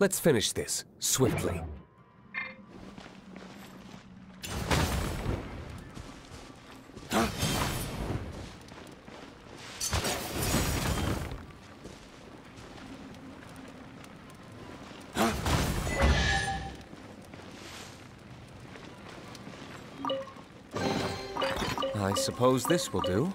Let's finish this, swiftly. I suppose this will do.